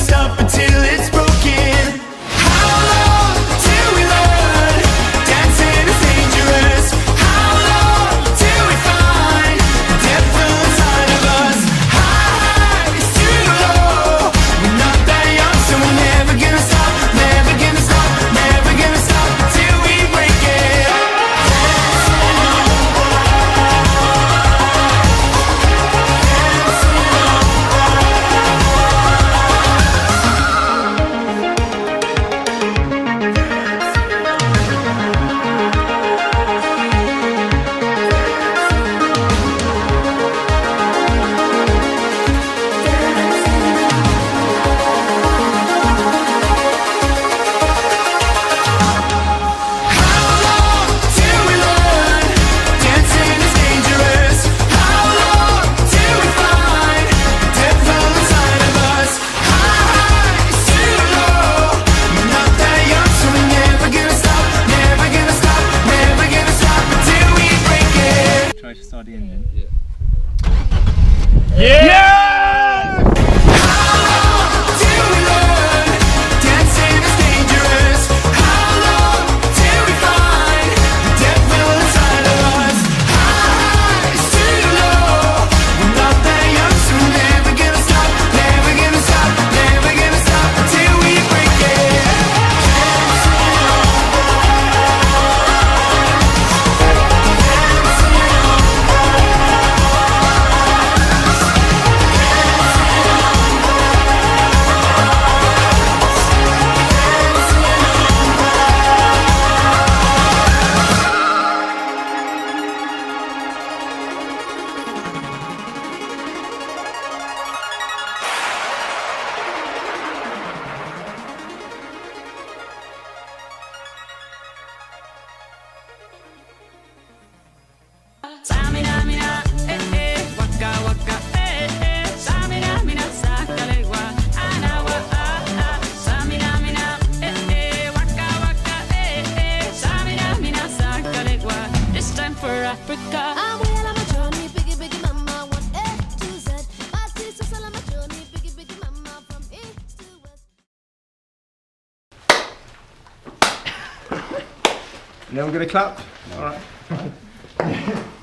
stop pretending Yeah! yeah! Now we're going to clap. All right.